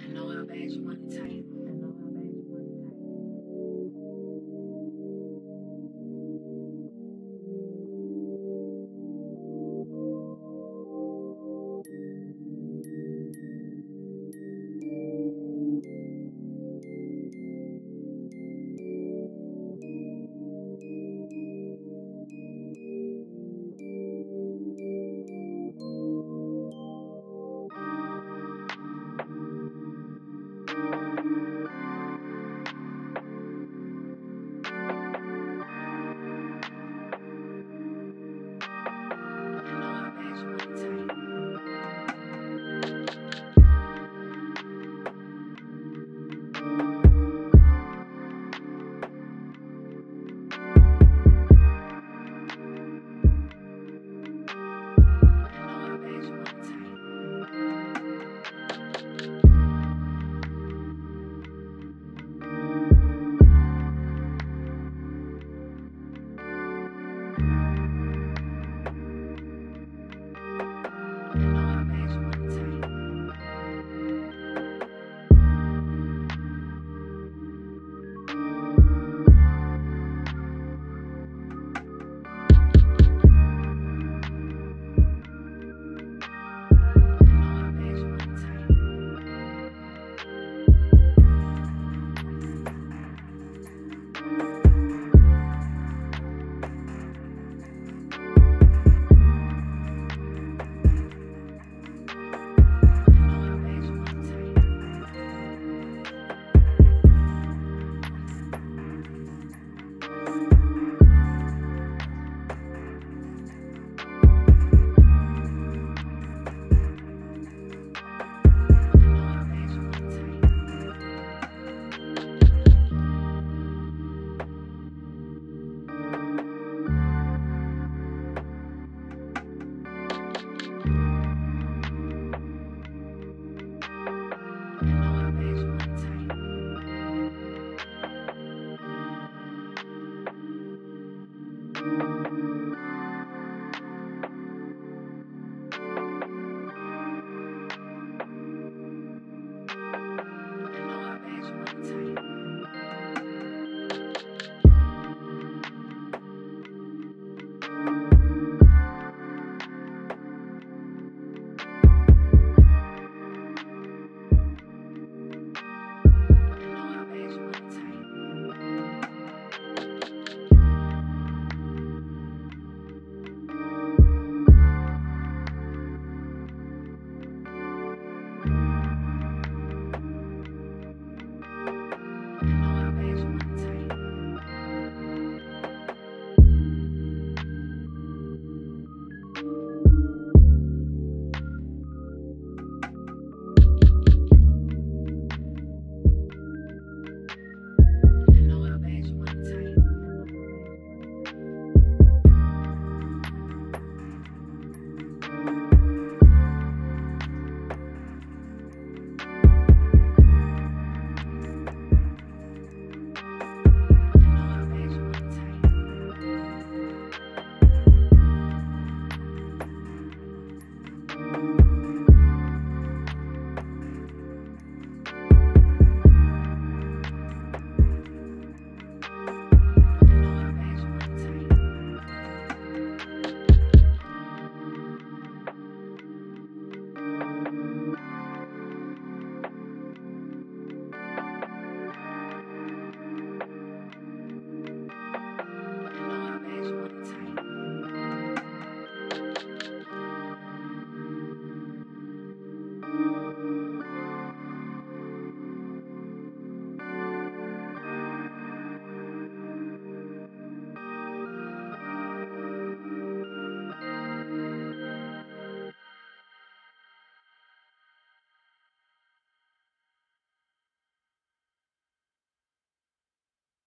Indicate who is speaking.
Speaker 1: I know how bad you want it tight.